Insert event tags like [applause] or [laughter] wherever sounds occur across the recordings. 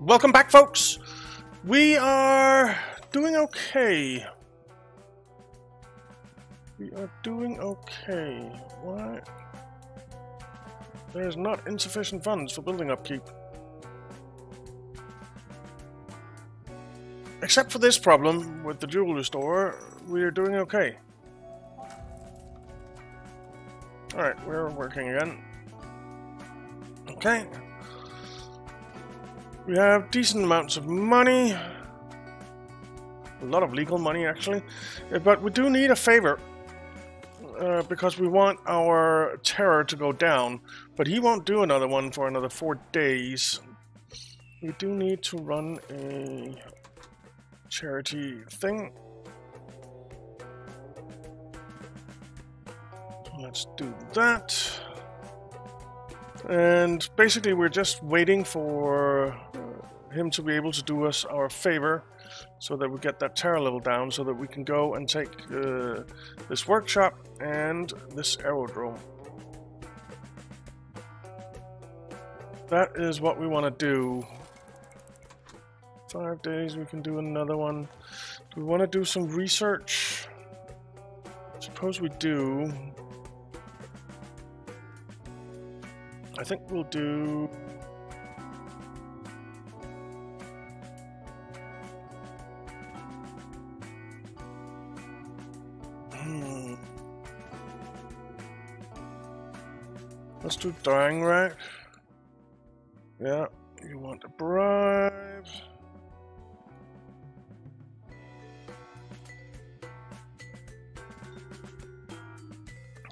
Welcome back, folks. We are doing okay. We are doing okay. Why? There's not insufficient funds for building upkeep. Except for this problem with the jewelry store, we are doing okay. Alright, we're working again. Okay. We have decent amounts of money. A lot of legal money, actually. Uh, But we do need a favor. Uh, because we want our terror to go down. But he won't do another one for another four days. We do need to run a charity thing. Let's do that. And basically, we're just waiting for uh, him to be able to do us our favor so that we get that terror level down so that we can go and take uh, this workshop and this aerodrome. That is what we want to do. Five days, we can do another one. Do we want to do some research? Suppose we do. I think we'll do. Hmm. Let's do drying rack. Yeah, you want a bribe.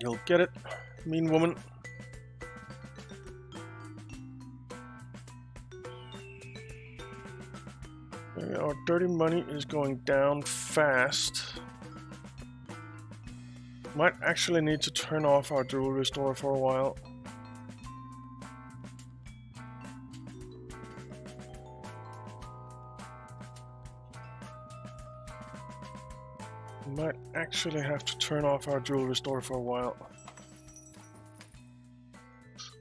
You'll get it, mean woman. Our dirty money is going down fast. Might actually need to turn off our jewelry store for a while. Might actually have to turn off our jewelry store for a while.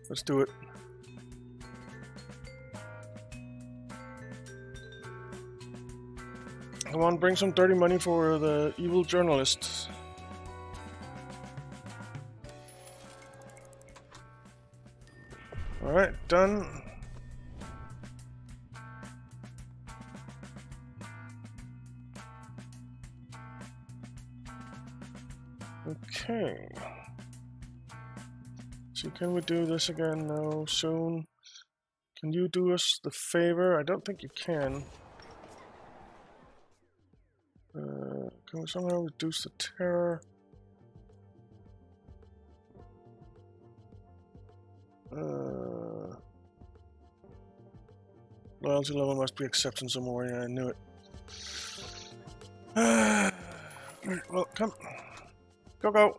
Let's do it. Come on, bring some dirty money for the evil journalists. Alright, done. Okay. So can we do this again? No, soon. Can you do us the favor? I don't think you can. Can we somehow reduce the terror? Uh, loyalty level must be acceptance or more. Yeah, I knew it. Alright, well, come. Go, go.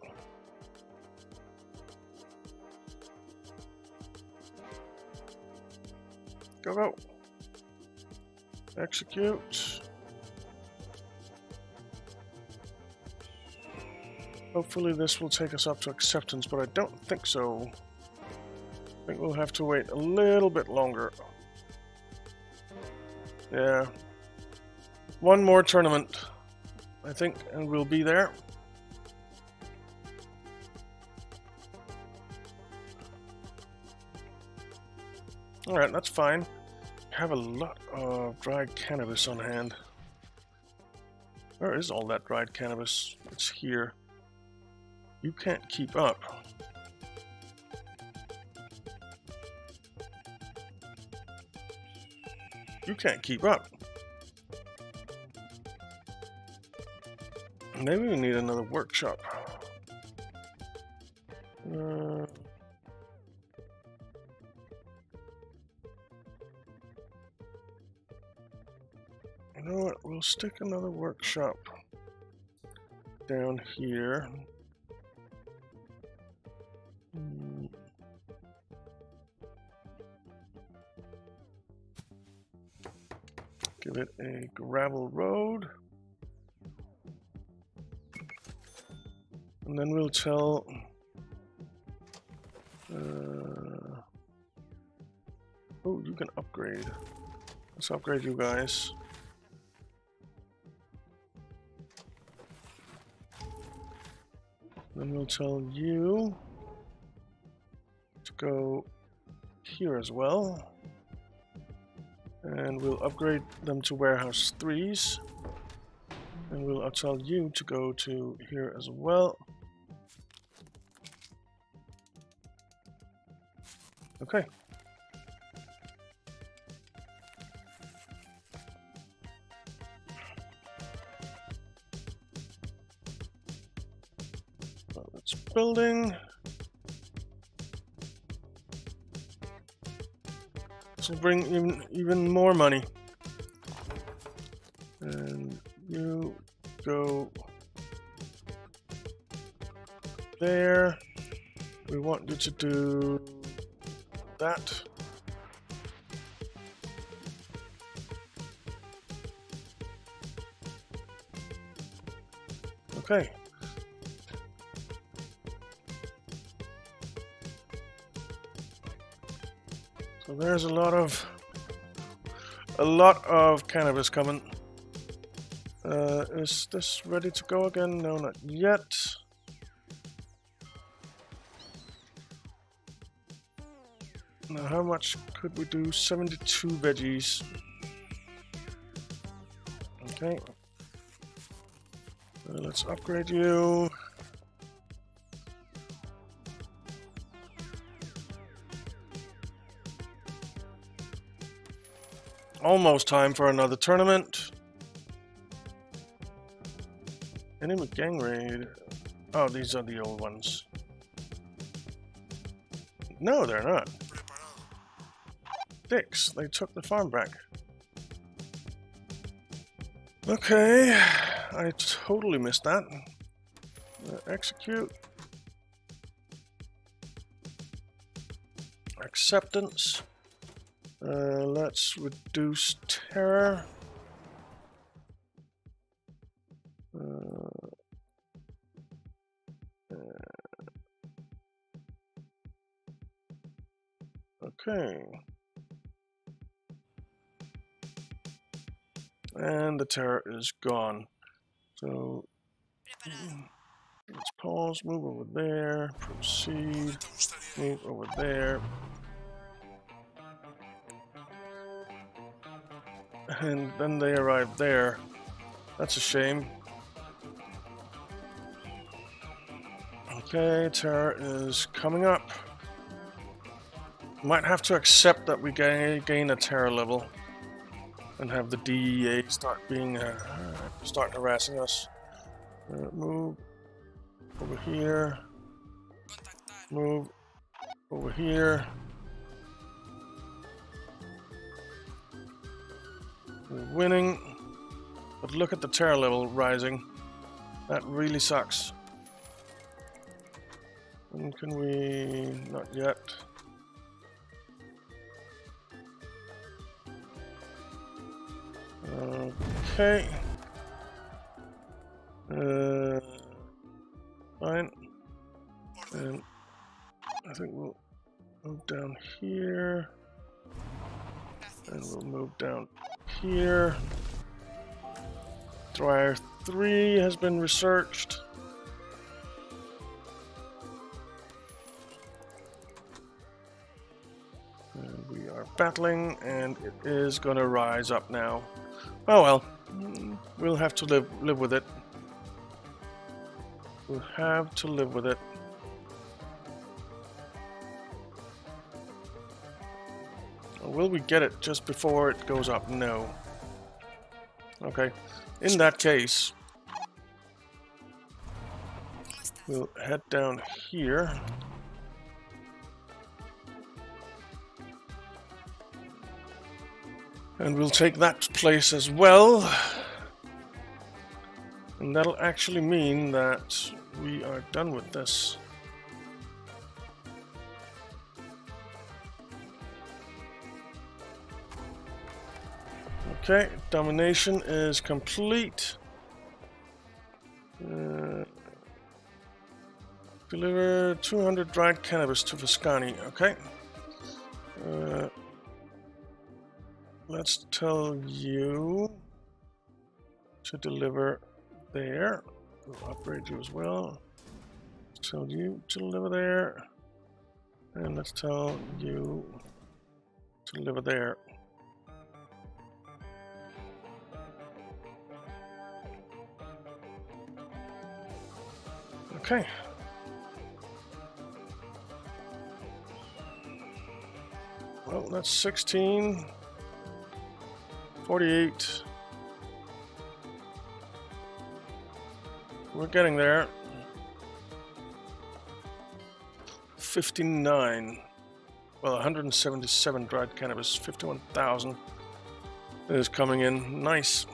Go, go. Execute. Hopefully this will take us up to acceptance, but I don't think so. I think we'll have to wait a little bit longer. Yeah. One more tournament, I think, and we'll be there. Alright, that's fine. Have a lot of dried cannabis on hand. Where is all that dried cannabis? It's here. You can't keep up. You can't keep up. Maybe we need another workshop. Uh, you know what? We'll stick another workshop down here. Give it a gravel road. And then we'll tell. Uh, oh, you can upgrade. Let's upgrade you guys. Then we'll tell you to go here as well. And we'll upgrade them to warehouse 3s. And we'll tell you to go to here as well. Okay. it's building. Will bring even even more money. And you go there. We want you to do that. Okay. So there's a lot of a lot of cannabis coming. Uh, is this ready to go again? No, not yet. Now, how much could we do? 72 veggies. Okay. Uh, let's upgrade you. Almost time for another tournament. Enemy gang raid. Oh, these are the old ones. No, they're not. Dicks, they took the farm back. Okay, I totally missed that. Uh, execute. Acceptance. Uh, let's reduce terror. Uh, okay. And the terror is gone. So let's pause, move over there, proceed, move over there, and then they arrive there. That's a shame. Okay, Terror is coming up. Might have to accept that we gain, a Terror level and have the DEA start being uh, start harassing us. Uh, move over here. Move over here. Winning, but look at the terror level rising. That really sucks. Can we... not yet. Okay. Uh, fine. And I think we'll move down here. And we'll move down here. Dryer 3 has been researched. And we are battling, and it is going to rise up now. Oh well, we'll have to live live with it. We'll have to live with it. Will we get it just before it goes up? No. Okay. In that case, we'll head down here. And we'll take that place as well. And that'll actually mean that we are done with this. Okay, domination is complete. Uh, deliver 200 dried cannabis to Foscani. Okay. Uh, let's tell you to deliver there. We'll upgrade you as well. Let's tell you to deliver there. And let's tell you to deliver there. Okay. Well, that's 16. 48. We're getting there. 59. Well, 177 dried cannabis. 51,000 is coming in. Nice.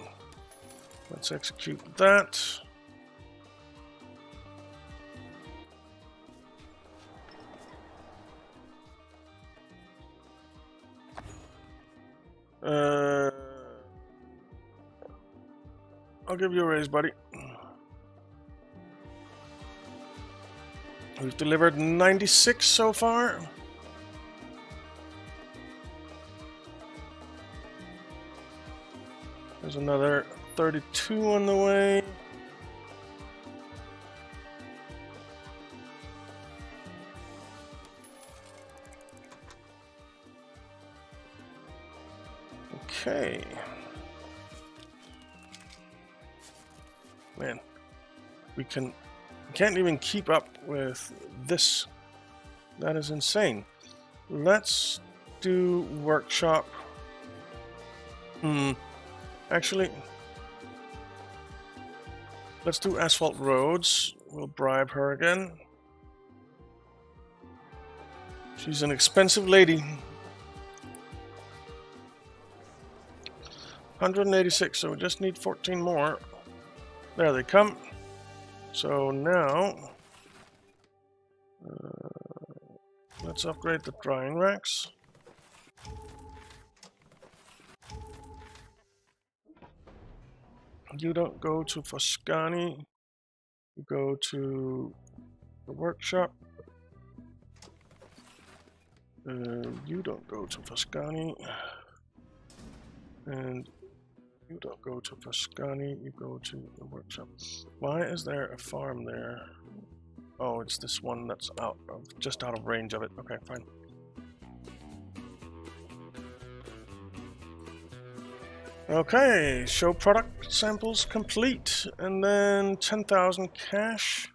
Let's execute that. I'll give you a raise, buddy. We've delivered 96 so far. There's another 32 on the way. Can can't even keep up with this. That is insane. Let's do workshop. Hmm. Actually, let's do asphalt roads. We'll bribe her again. She's an expensive lady. 186, so we just need 14 more. There they come. So now, uh, let's upgrade the drying racks. You don't go to Foscani, you go to the workshop. Uh, you don't go to Foscani. And you don't go to Foscani, you go to the workshop. Why is there a farm there? Oh, it's this one that's out of just out of range of it. Okay, fine. Okay, show product samples complete, and then 10,000 cash,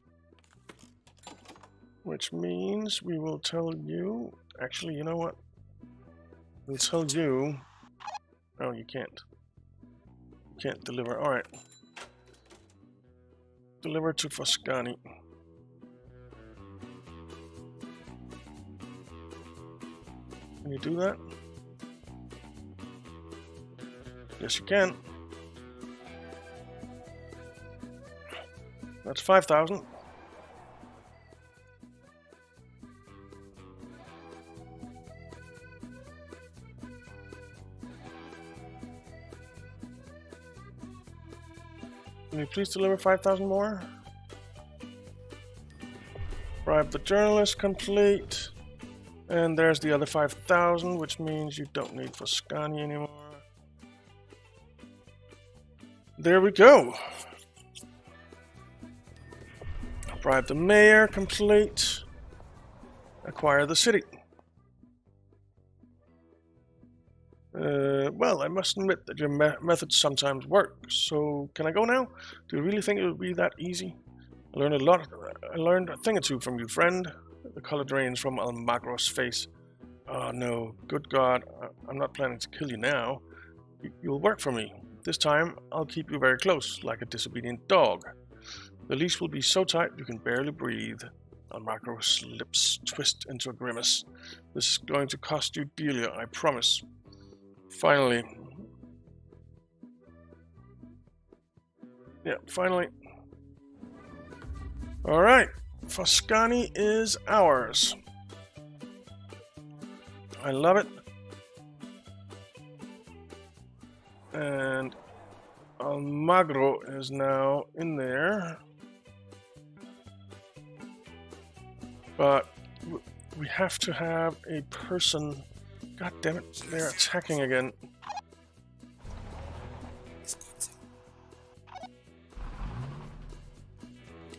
which means we will tell you, actually, you know what? We'll tell you, oh, you can't. Can't deliver. Alright. Deliver to Foscani. Can you do that? Yes, you can. That's 5,000. Can you please deliver 5,000 more? Bribe the journalist complete. And there's the other 5,000, which means you don't need Foscani anymore. There we go. Bribe the mayor complete. Acquire the city. Uh, well, I must admit that your me methods sometimes work. So, can I go now? Do you really think it would be that easy? I learned a lot. I learned a thing or two from you, friend. The color drains from Almagro's face. Oh no, good God! I'm not planning to kill you now. You'll work for me. This time, I'll keep you very close, like a disobedient dog. The leash will be so tight you can barely breathe. Almagro's lips twist into a grimace. This is going to cost you dearly, I promise. Finally. Yeah, finally. Alright. Foscani is ours. I love it. And Almagro is now in there. But we have to have a person God damn it, they're attacking again.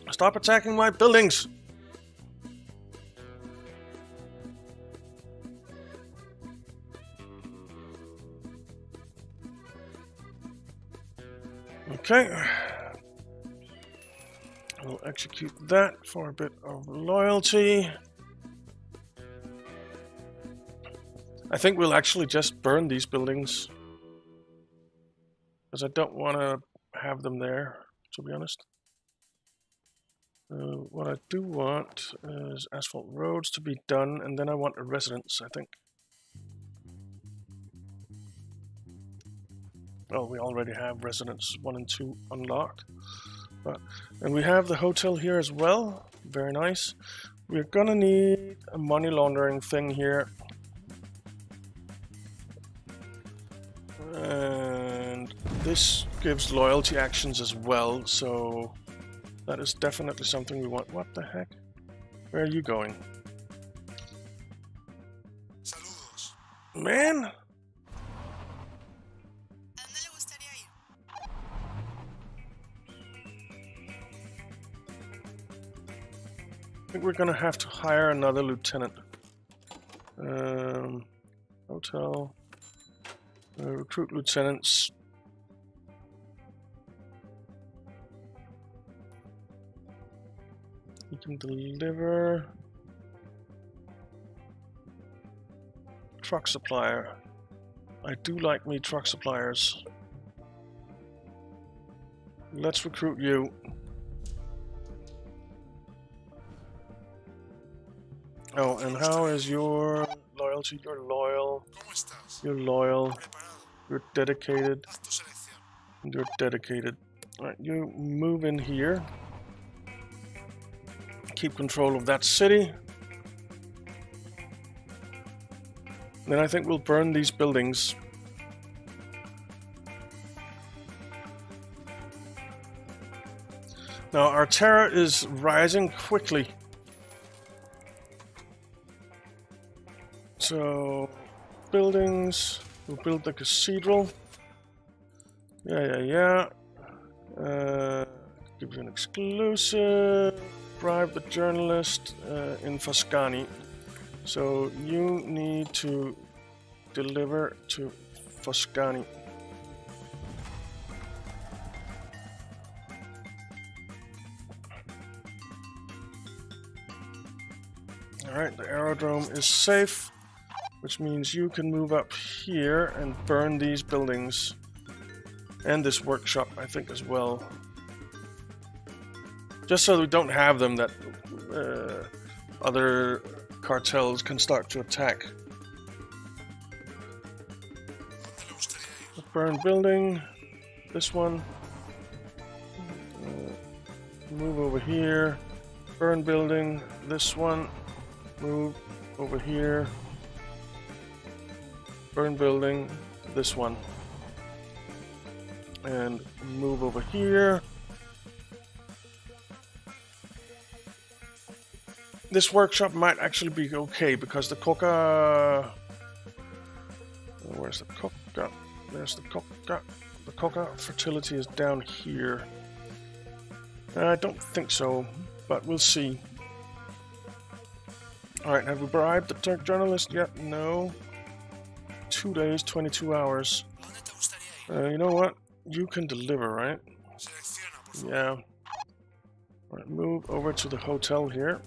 Stop attacking my buildings! Okay. We'll execute that for a bit of loyalty. I think we'll actually just burn these buildings. Because I don't want to have them there, to be honest. Uh, what I do want is asphalt roads to be done, and then I want a residence, I think. Oh, we already have residence 1 and 2 unlocked. But, and we have the hotel here as well. Very nice. We're gonna need a money laundering thing here. This gives loyalty actions as well, so that is definitely something we want. What the heck? Where are you going? Saludos. Man! ¿A dónde le gustaría ir? I think we're gonna have to hire another lieutenant. Um, hotel. Uh, recruit lieutenants. Can deliver. Truck supplier. I do like me truck suppliers. Let's recruit you. Oh, and how is your loyalty? You're loyal. You're loyal. You're dedicated. Haz tu selección. You're dedicated. Alright, you move in here. Keep control of that city. Then I think we'll burn these buildings. Now our terror is rising quickly. So, buildings. We'll build the cathedral. Yeah, yeah, yeah. Uh, give you an exclusive. Bribe the journalist uh, in Foscani. So you need to deliver to Foscani. Alright, the aerodrome is safe, which means you can move up here and burn these buildings. And this workshop, I think, as well. Just so we don't have them that uh, other cartels can start to attack. Burn building, this one. Uh, move over here. Burn building, this one. Move over here. Burn building, this one. And move over here. This workshop might actually be okay because the coca. Where's the coca? There's the coca. The coca fertility is down here. I don't think so, but we'll see. Alright, have we bribed the Turk journalist yet? No. Two days, 22 hours. Uh, you know what? You can deliver, right? Yeah. Alright, move over to the hotel here.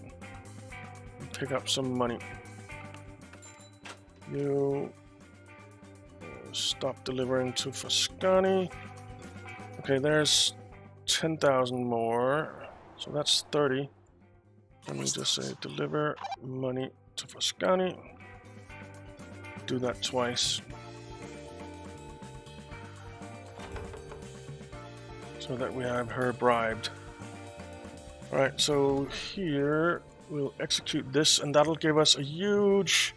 Pick up some money. You stop delivering to Foscani. Okay, there's 10,000 more. So that's 30. Let me just say deliver money to Foscani. Do that twice. so that we have her bribed. Alright, so here we'll execute this, and that'll give us a huge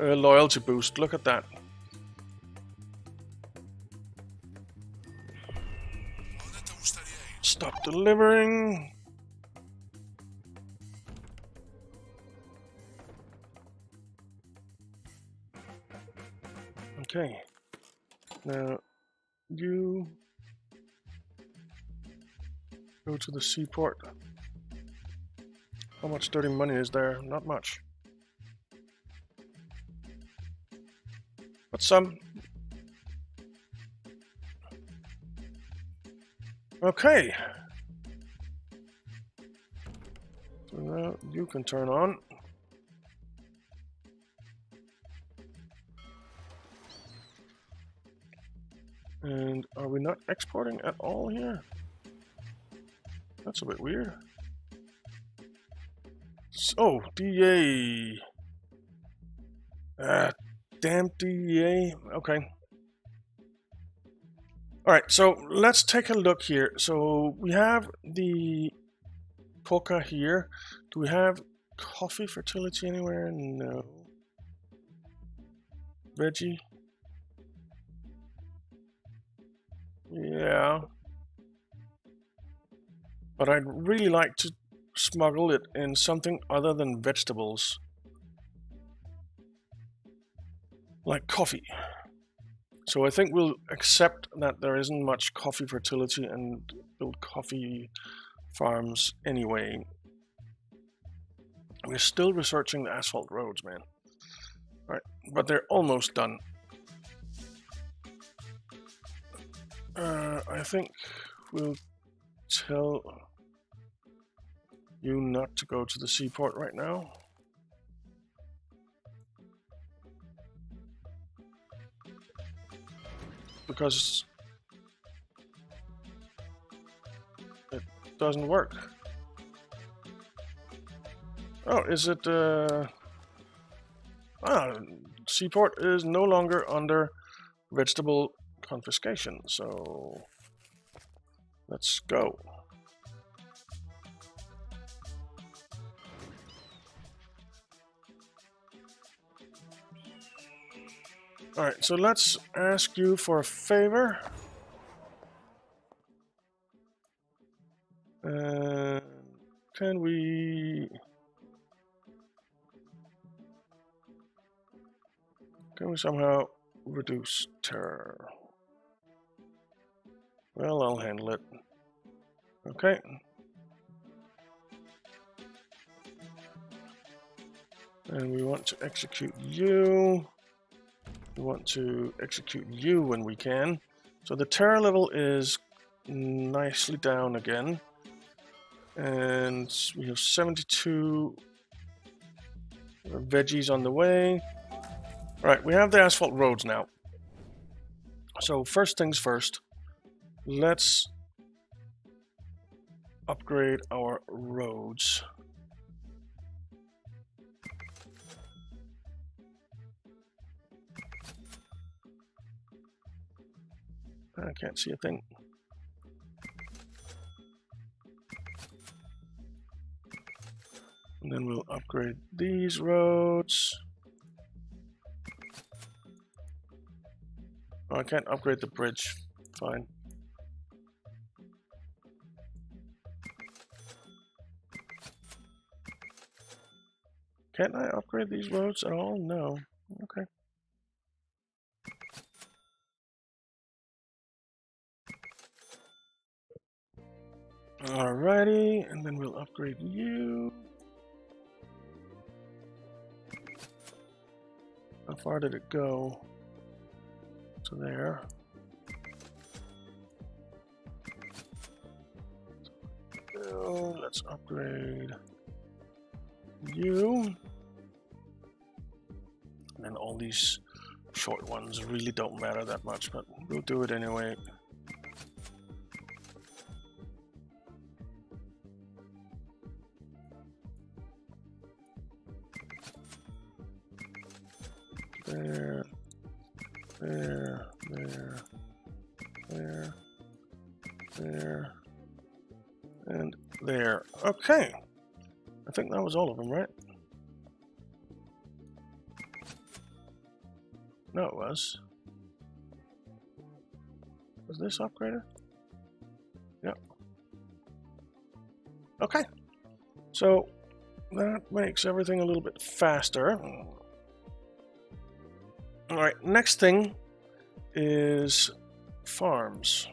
uh, loyalty boost. Look at that. Stop delivering. Okay. Now, you go to the seaport. How much dirty money is there? Not much. But some. Okay. So now you can turn on. And are we not exporting at all here? That's a bit weird. Oh, DEA. Ah, damn DEA. Okay. All right, so let's take a look here. So we have the coca here. Do we have coffee fertility anywhere? No. Veggie. Yeah. But I'd really like to smuggle it in something other than vegetables. Like coffee. So I think we'll accept that there isn't much coffee fertility and build coffee farms anyway. We're still researching the asphalt roads, man. Right, but they're almost done. Uh, I think we'll tell you not to go to the seaport right now. Because it doesn't work. Oh, is it uh Ah, seaport is no longer under vegetable confiscation, so let's go. Alright, so let's ask you for a favor. Uh, can we... Can we somehow reduce terror? Well, I'll handle it. Okay. And we want to execute you. We want to execute you when we can. So the terror level is nicely down again. And we have 72 veggies on the way. All right, we have the asphalt roads now. So first things first, let's upgrade our roads. I can't see a thing. And then we'll upgrade these roads. Oh, I can't upgrade the bridge. Fine. Can't I upgrade these roads at all? No. Okay. Alrighty, and then we'll upgrade you. How far did it go? To there. So let's upgrade you. And then all these short ones really don't matter that much, but we'll do it anyway. Okay. I think that was all of them, right? No, it was. Was this upgraded? Yep. Okay. So that makes everything a little bit faster. All right, next thing is farms.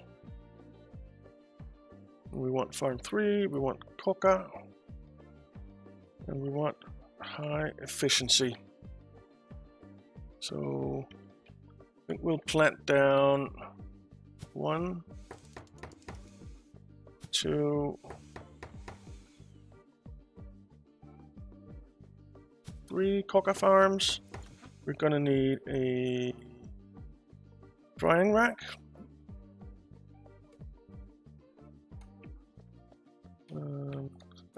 We want farm three, we want coca. And we want high efficiency. So I think we'll plant down one, two, three coca farms. We're gonna need a drying rack.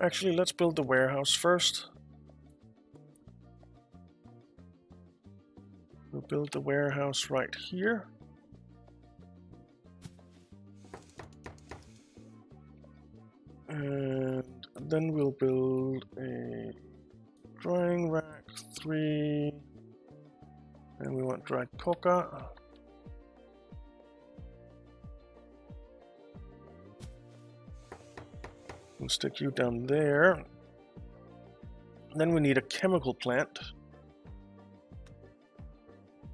Actually, let's build the warehouse first. We'll build the warehouse right here. And then we'll build a drying rack, three, and we want dried coca. Stick you down there. Then we need a chemical plant.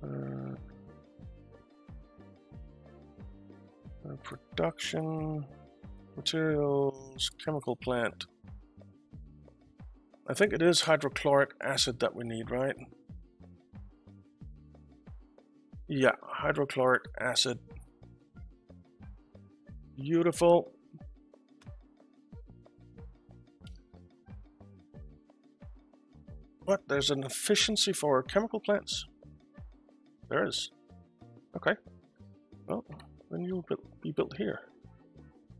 Uh, uh, production, materials, chemical plant. I think it is hydrochloric acid that we need, right? Yeah, hydrochloric acid. Beautiful. What? There's an efficiency for chemical plants? There is. Okay. Well, then you'll be built here.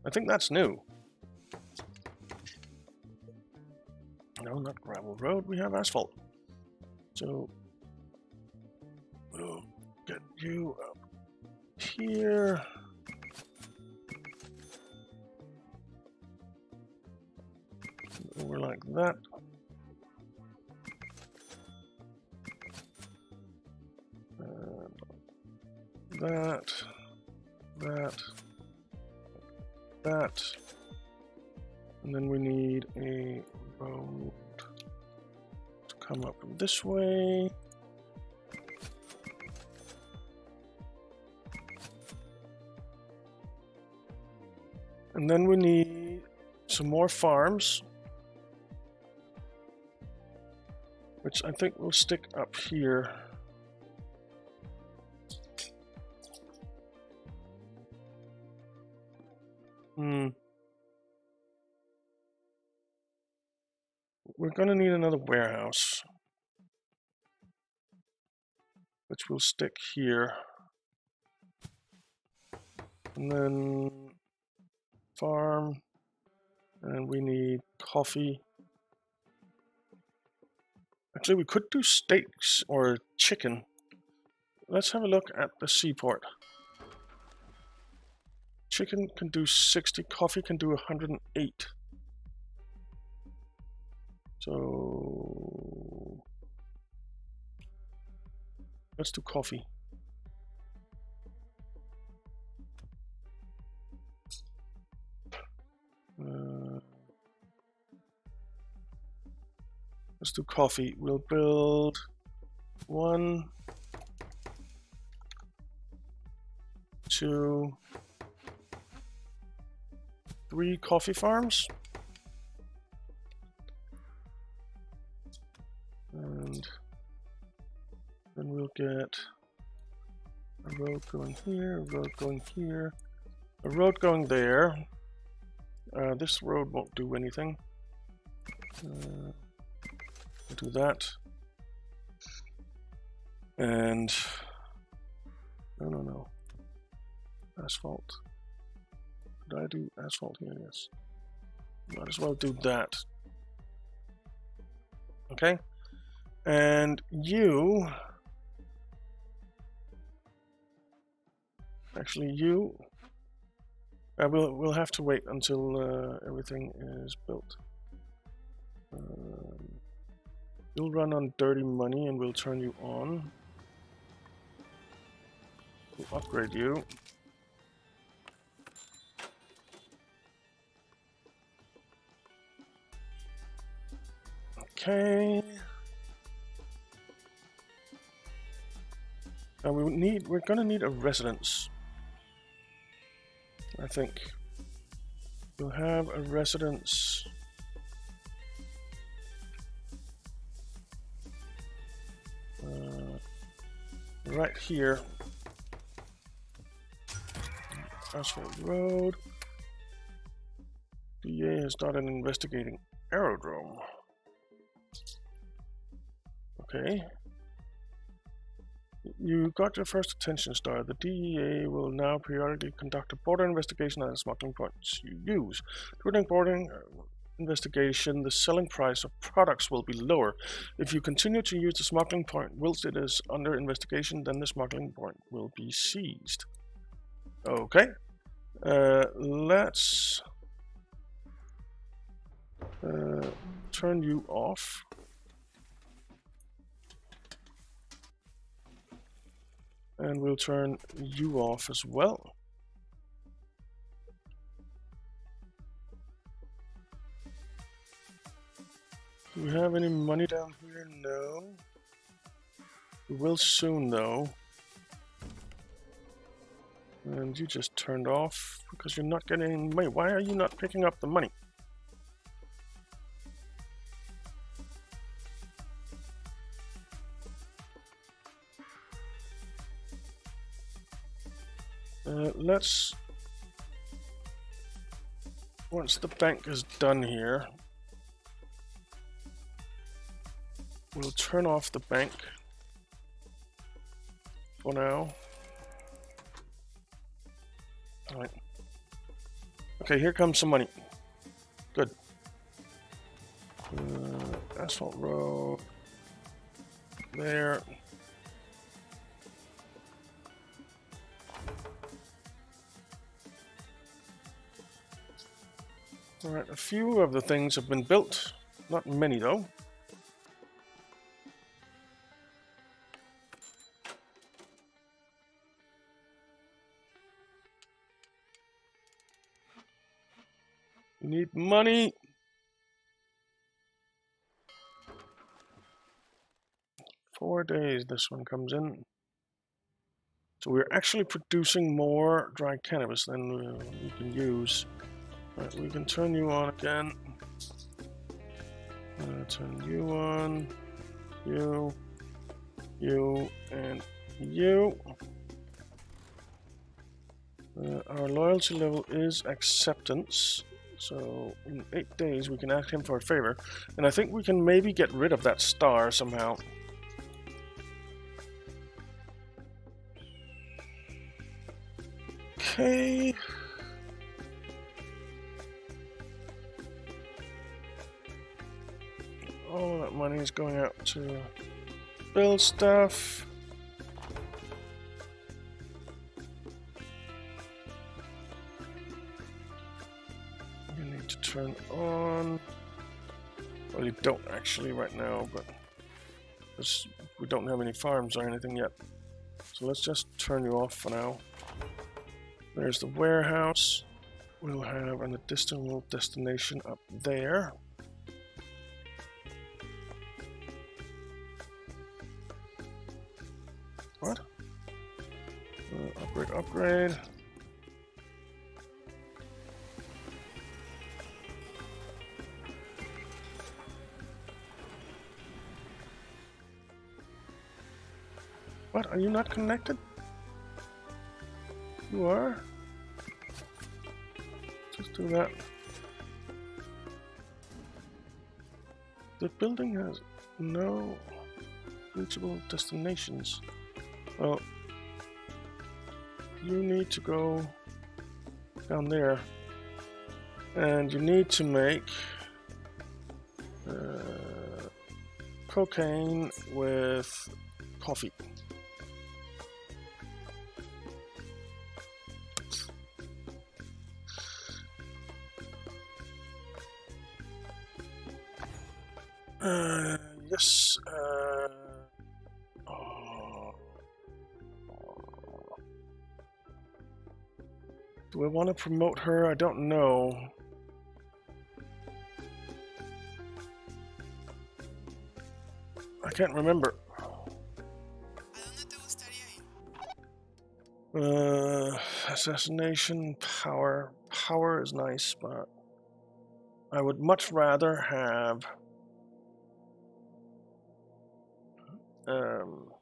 I think that's new. No, not gravel road. We have asphalt. So we'll get you up here. Over like that. That, that, that. And then we need a road to come up this way. And then we need some more farms. Which I think will stick up here. Hmm. We're gonna need another warehouse. Which will stick here. And then farm. And we need coffee. Actually, we could do steaks or chicken. Let's have a look at the seaport. Chicken can do 60, coffee can do 108. So let's do coffee. Uh, let's do coffee. We'll build one, two, three coffee farms. And then we'll get a road going here, a road going here, a road going there. Uh, this road won't do anything. Uh, we'll do that. And no, no, no. Asphalt. Did I do asphalt here? Yes. Might as well do that. Okay. And you... Actually, you... Uh, we'll, we'll have to wait until uh, everything is built. Um, you'll run on dirty money and we'll turn you on. We'll upgrade you. Okay. Now we need we're gonna need a residence. I think. We'll have a residence. Uh, right here. Asphalt Road. DEA has started investigating aerodrome. Okay. You got your first attention star. The DEA will now periodically conduct a border investigation on the smuggling points you use. During boarding uh, investigation, the selling price of products will be lower. If you continue to use the smuggling point whilst it is under investigation, then the smuggling point will be seized. Okay. Uh, let's uh, turn you off. And we'll turn you off as well. Do we have any money down here? No. We will soon though. And you just turned off because you're not getting money. Why are you not picking up the money? Let's... Once the bank is done here, we'll turn off the bank for now. Alright. Okay, here comes some money. Good. Uh, asphalt road. There. Alright, a few of the things have been built. Not many though. We need money. Four days this one comes in. So we're actually producing more dry cannabis than we, we can use. Right, we can turn you on again. Uh, turn you on. You. You. And you. Uh, our loyalty level is acceptance. So in eight days we can ask him for a favor. And I think we can maybe get rid of that star somehow. Okay. All that money is going out to build stuff. You need to turn on. Well, you don't actually right now, but we don't have any farms or anything yet. So let's just turn you off for now. There's the warehouse. We'll have an additional destination up there. What? Uh, upgrade, upgrade. What? Are you not connected? You are? Just do that. The building has no reachable destinations. Well, you need to go down there and you need to make uh, cocaine with coffee. Want to promote her? I don't know. I can't remember. Uh, assassination, power. Power is nice, but I would much rather have um,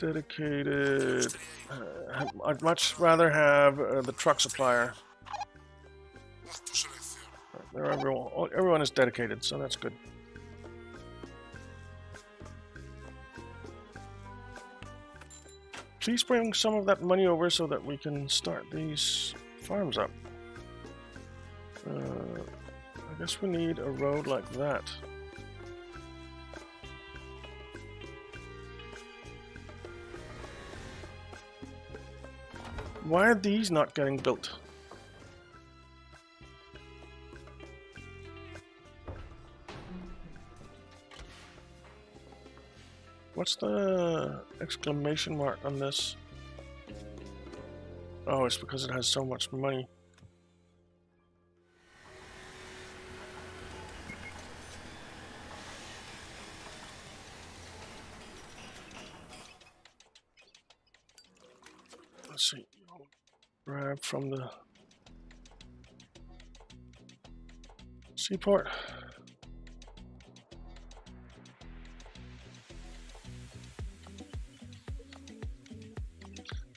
dedicated. Uh, I'd much rather have uh, the truck supplier. They're everyone, everyone is dedicated, so that's good. Please bring some of that money over so that we can start these farms up. Uh, I guess we need a road like that. Why are these not getting built? What's the exclamation mark on this? Oh, it's because it has so much money. Let's see. Grab from the seaport.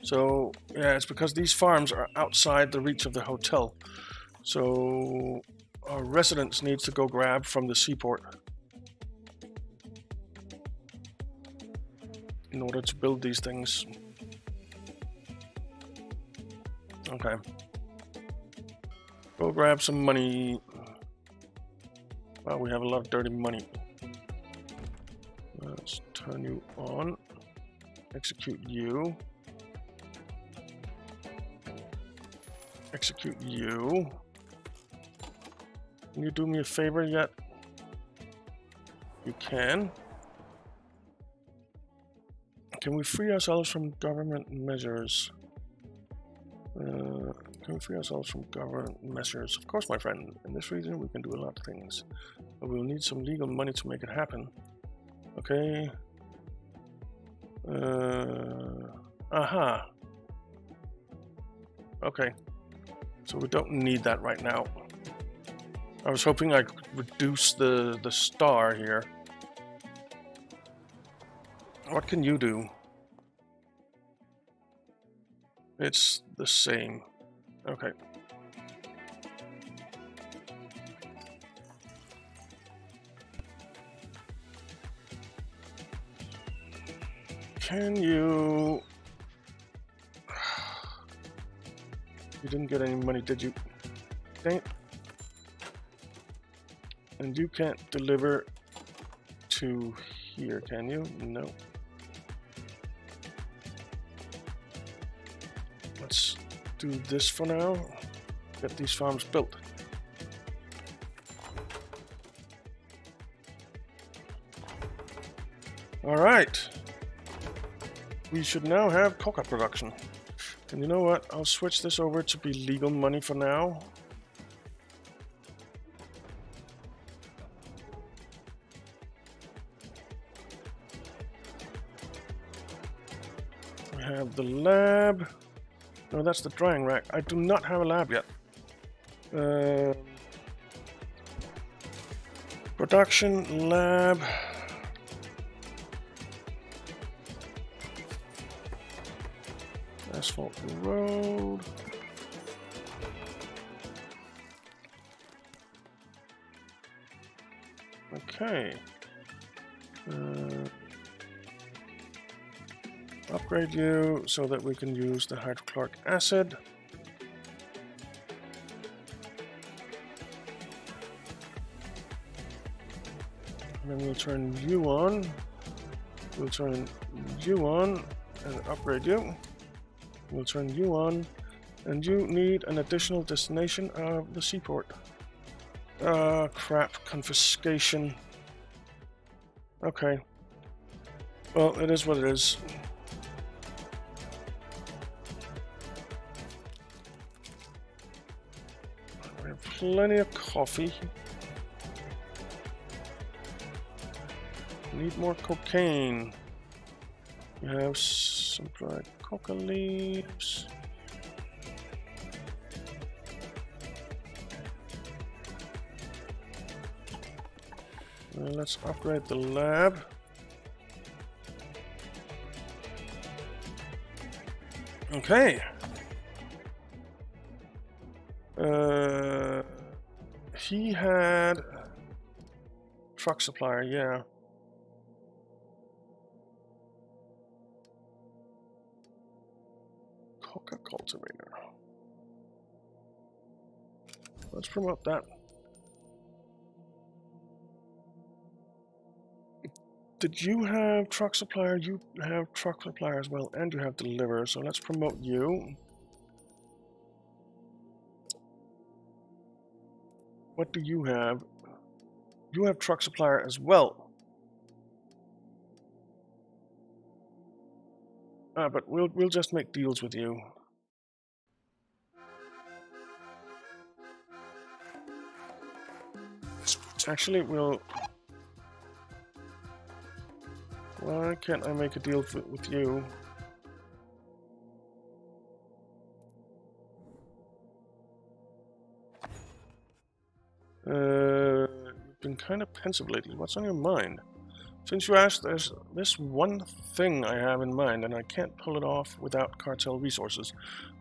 So yeah, it's because these farms are outside the reach of the hotel. So our residence needs to go grab from the seaport in order to build these things. Okay. Go grab some money. Wow, we have a lot of dirty money. Let's turn you on. Execute you. execute you. Can you do me a favor yet? You can. Can we free ourselves from government measures? Uh, can free ourselves from government measures? Of course, my friend. In this region, we can do a lot of things. But we'll need some legal money to make it happen. Okay. Uh, aha. Okay. So we don't need that right now. I was hoping I could reduce the, the star here. What can you do? It's the same. Okay. Can you... [sighs] You didn't get any money, did you? Dang it. And you can't deliver to here, can you? No. Do this for now. Get these farms built. All right. We should now have coca production. And you know what? I'll switch this over to be legal money for now. We have the lab. No, that's the drying rack. I do not have a lab yet. Um production lab. Upgrade you so that we can use the hydrochloric acid. And then we'll turn you on. We'll turn you on and upgrade you. We'll turn you on. And you need an additional destination of the seaport. Ah, crap. Confiscation. Okay. Well, it is what it is. Plenty of coffee. Need more cocaine. We have some dried coca leaves. Uh, let's upgrade the lab. Okay. Uh, he had truck supplier, yeah. Coca cultivator. Let's promote that. Did you have truck supplier? You have truck supplier as well, and you have deliver. So let's promote you. What do you have? You have truck supplier as well. Ah, but we'll we'll just make deals with you. Actually, we'll. Why can't I make a deal with you? Uh, you've been kind of pensive lately. What's on your mind? Since you asked, there's this one thing I have in mind, and I can't pull it off without cartel resources.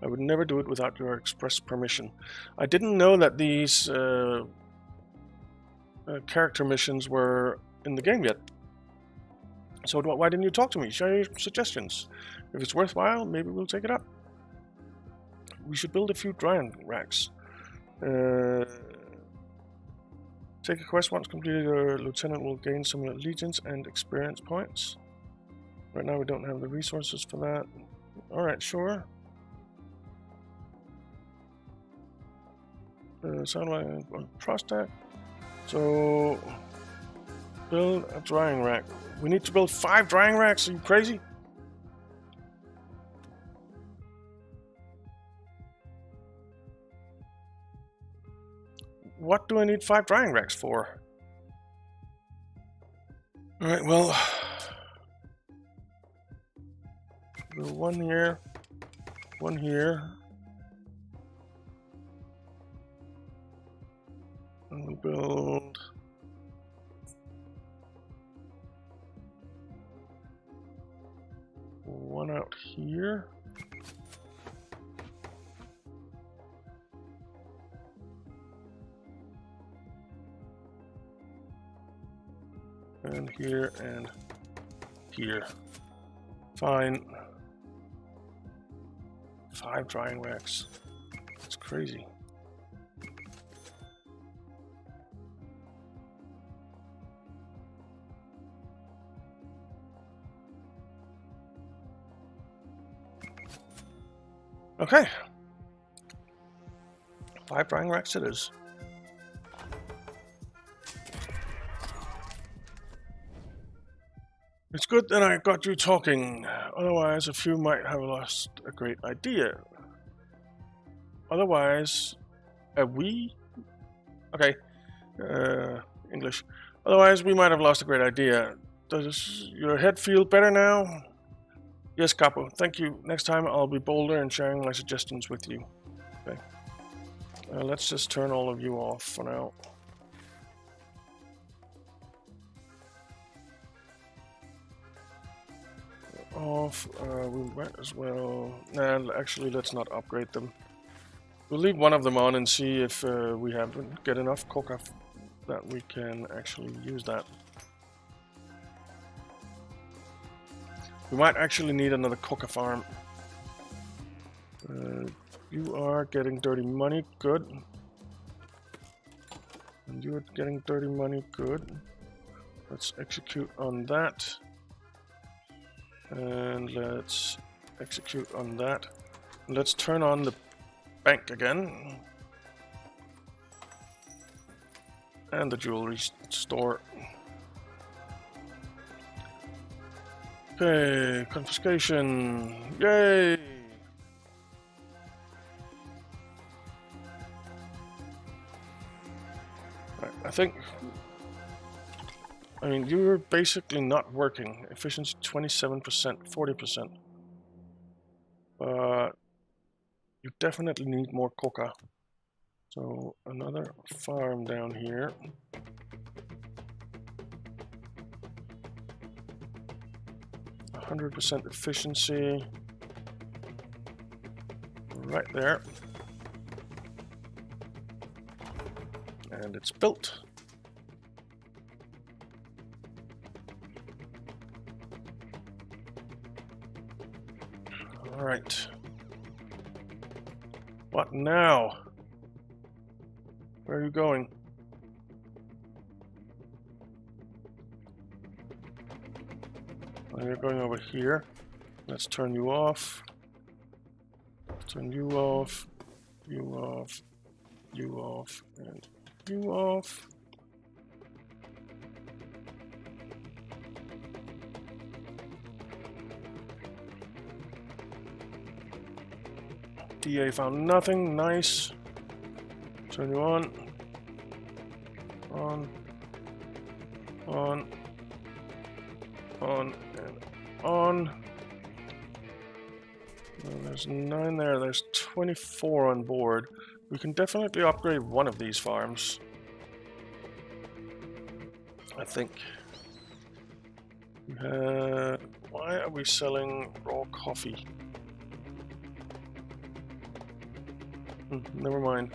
I would never do it without your express permission. I didn't know that these uh, uh, character missions were in the game yet. So why didn't you talk to me? Share your suggestions. If it's worthwhile, maybe we'll take it up. We should build a few drying racks. Uh, take a quest once completed, your lieutenant will gain some allegiance and experience points. Right now, we don't have the resources for that. All right, sure. Uh, satellite uh, prospect. So, build a drying rack. We need to build five drying racks. Are you crazy? What do I need five drying racks for? All right, well, one here, one here. And we build one out here. And here and here. Fine. Five drying racks. That's crazy. Okay. Five drying racks it is. It's good that I got you talking. Otherwise, a few might have lost a great idea. Otherwise, a we? Okay. Uh, English. Otherwise, we might have lost a great idea. Does your head feel better now? Yes, Capo. Thank you. Next time I'll be bolder and sharing my suggestions with you. Okay. Uh, let's just turn all of you off for now. Off. Uh, we might as well. Nah, actually, let's not upgrade them. We'll leave one of them on and see if uh, we have get enough coca that we can actually use that. We might actually need another coca farm. Uh, you are getting dirty money, good. And you're getting dirty money, good. Let's execute on that. And let's execute on that. Let's turn on the bank again. And the jewelry store. Okay, confiscation. Yay! I think. I mean, you're basically not working. Efficiency 27%, 40%. But you definitely need more coca. So, another farm down here. hundred percent efficiency. right there. And it's built. All right. What now? Where are you going? Well, you're going over here. Let's turn you off. Turn you off. You off. You off. And you off. DEA found nothing. Nice. Turn you on. On. On. On. And on. And there's nine there. There's 24 on board. We can definitely upgrade one of these farms. I think. Uh, why are we selling raw coffee? Never mind.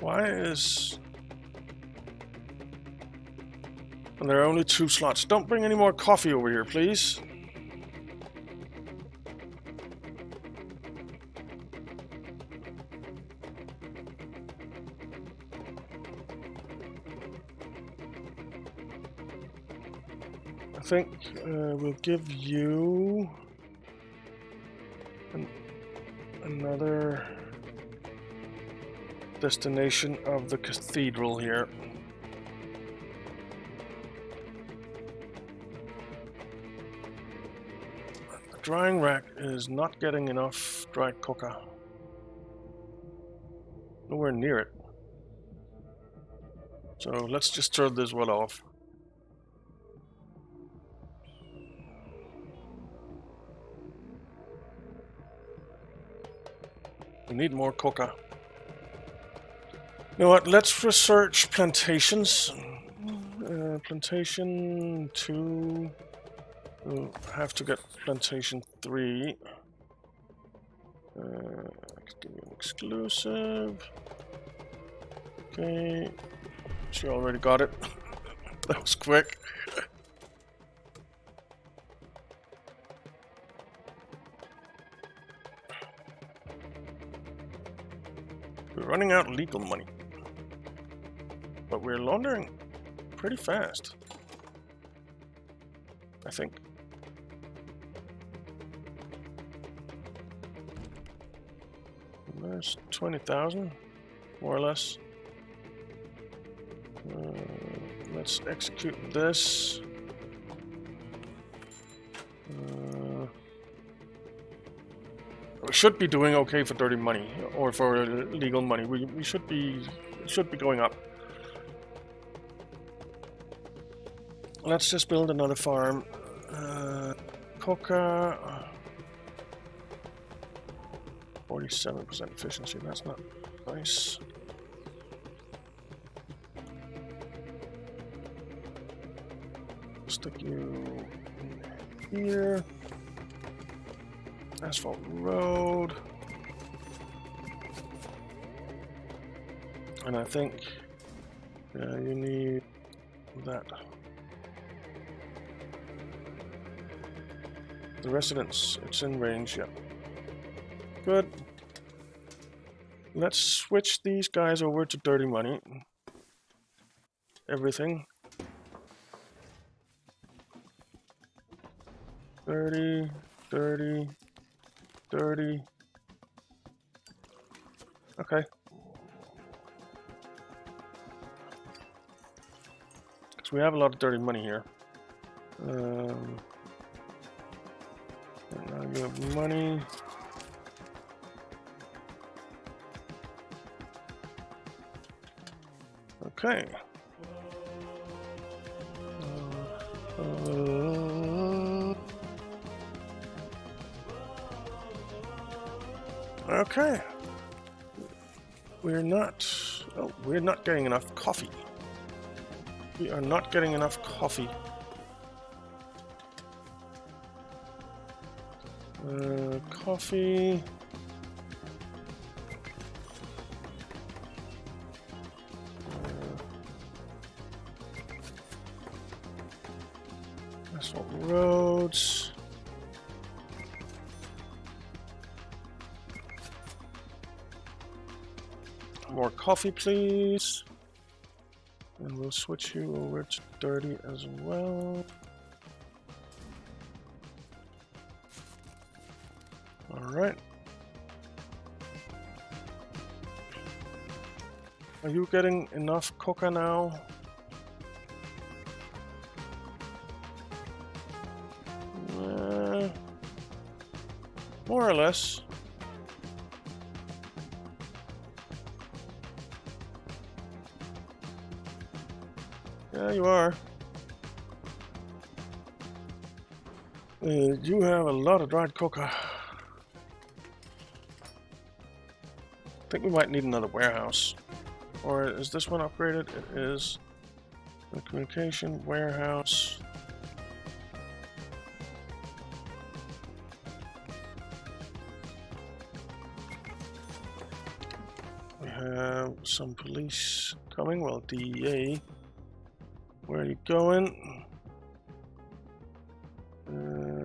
Why is... And there are only two slots. Don't bring any more coffee over here, please. I think uh, we'll give you another destination of the cathedral here. The drying rack is not getting enough dried coca. Nowhere near it. So let's just turn this one off. We need more coca. You know what? Let's research plantations. Uh, plantation two. We'll have to get plantation three. Uh, give an exclusive. Okay. She already got it. [laughs] that was quick. Running out legal money. But we're laundering pretty fast. I think. There's 20,000, more or less. Uh, let's execute this. Should be doing okay for dirty money, or for legal money. We, we should be should be going up. Let's just build another farm. Uh, coca. 47% efficiency, that's not nice. Stick you here. Asphalt road. And I think uh, you need that. The residence, it's in range, yeah. Good. Let's switch these guys over to dirty money. Everything. 30, 30, 30. Okay. Because we have a lot of dirty money here. Um, now you have money. Okay. Uh, okay. We're not. Oh, we're not getting enough coffee. We are not getting enough coffee. Uh, coffee. Coffee, please. And we'll switch you over to dirty as well. Alright. Are you getting enough coca now? Uh, more or less. Yeah, you are. Uh, you have a lot of dried coca. I think we might need another warehouse. Or is this one upgraded? It is. The communication warehouse. We have some police coming. Well, DEA. Where are you going? Uh,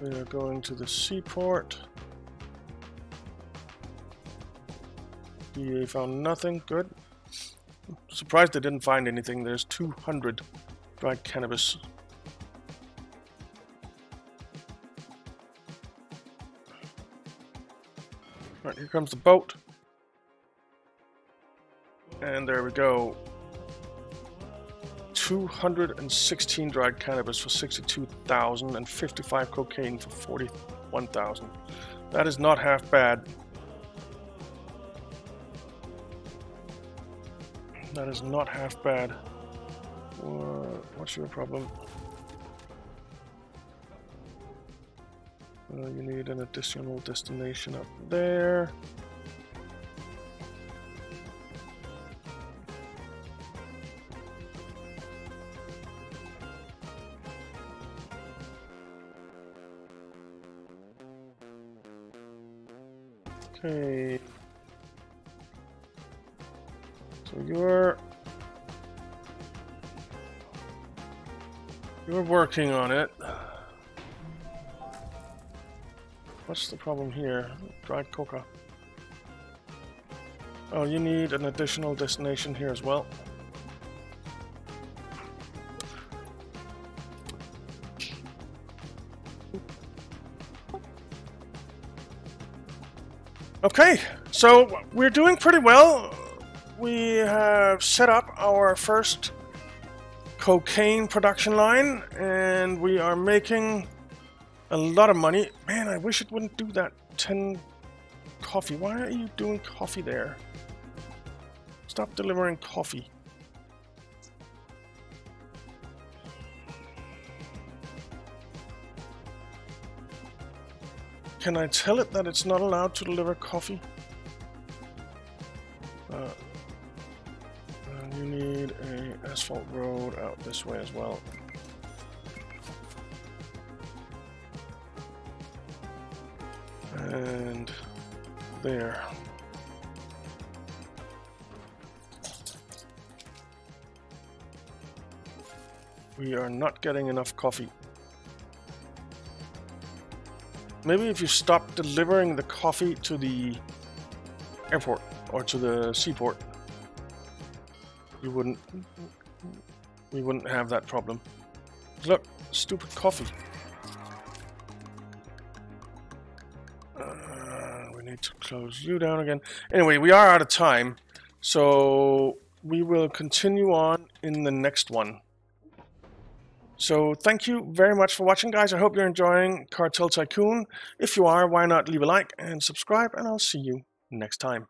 we are going to the seaport. DEA found nothing. Good. Surprised they didn't find anything. There's 200 dried cannabis. Right, here comes the boat. And there we go. 216 dried cannabis for 62,000 and 55 cocaine for 41,000. That is not half bad. That is not half bad. Uh, what's your problem? Uh, you need an additional destination up there. Working on it. What's the problem here? Dried coca. Oh, you need an additional destination here as well. Okay, so we're doing pretty well. We have set up our first cocaine production line and we are making a lot of money. Man, I wish it wouldn't do that. 10 coffee. Why are you doing coffee there? Stop delivering coffee. Can I tell it that it's not allowed to deliver coffee? Out this way as well. And there. We are not getting enough coffee. Maybe if you stop delivering the coffee to the airport or to the seaport, you wouldn't we wouldn't have that problem. Look, stupid coffee. Uh, we need to close you down again. Anyway, we are out of time, so we will continue on in the next one. So thank you very much for watching, guys. I hope you're enjoying Cartel Tycoon. If you are, why not leave a like and subscribe, and I'll see you next time.